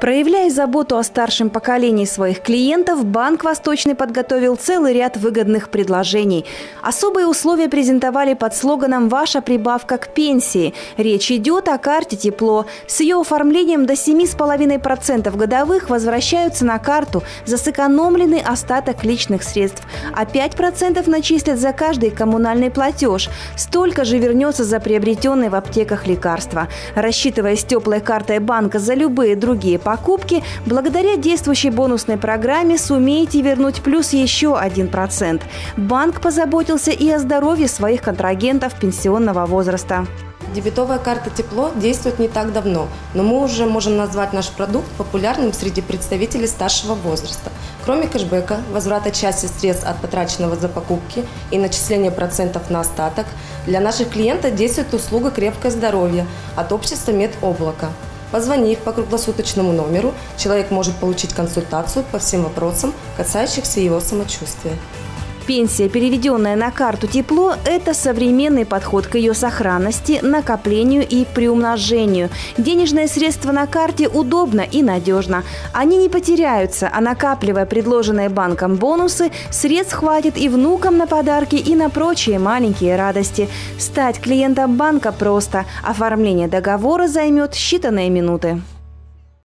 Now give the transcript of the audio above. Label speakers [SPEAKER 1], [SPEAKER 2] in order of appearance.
[SPEAKER 1] Проявляя заботу о старшем поколении своих клиентов, Банк Восточный подготовил целый ряд выгодных предложений. Особые условия презентовали под слоганом «Ваша прибавка к пенсии». Речь идет о карте «Тепло». С ее оформлением до 7,5% годовых возвращаются на карту за сэкономленный остаток личных средств, а 5% начислят за каждый коммунальный платеж. Столько же вернется за приобретенные в аптеках лекарства. Рассчитываясь теплой картой банка за любые другие покупки, благодаря действующей бонусной программе сумеете вернуть плюс еще 1%. Банк позаботился и о здоровье своих контрагентов пенсионного возраста.
[SPEAKER 2] Дебетовая карта «Тепло» действует не так давно, но мы уже можем назвать наш продукт популярным среди представителей старшего возраста. Кроме кэшбэка, возврата части средств от потраченного за покупки и начисления процентов на остаток, для наших клиентов действует услуга «Крепкое здоровье» от общества «Медоблако». Позвонив по круглосуточному номеру, человек может получить консультацию по всем вопросам, касающихся его самочувствия.
[SPEAKER 1] Пенсия, переведенная на карту «Тепло» – это современный подход к ее сохранности, накоплению и приумножению. Денежные средства на карте удобно и надежно. Они не потеряются, а накапливая предложенные банком бонусы, средств хватит и внукам на подарки, и на прочие маленькие радости. Стать клиентом банка просто. Оформление договора займет считанные минуты.